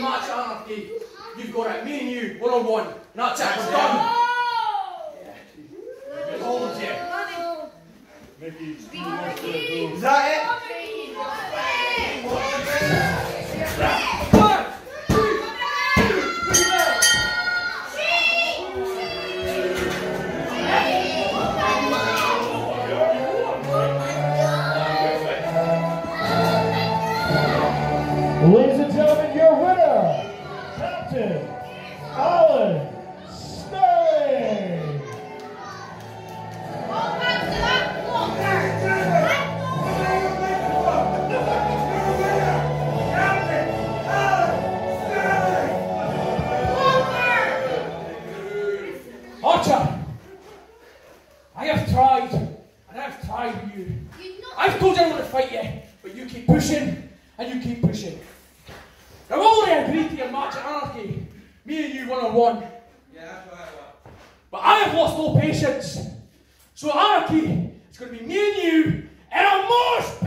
Anarchy, you've got it. Me and you, one on one. And that's it, we're done. Hold you. Mikkey, Is that it? One, two, two, three, go. Ladies and Archer, I have tried, and I have tried with you. I've told you I want to fight you, but you keep pushing, and you keep pushing. Now, I've already agreed to your match at Anarchy, me and you one on one. Yeah, that's what I know. But I have lost all patience. So Anarchy, it's going to be me and you and a mosh pit!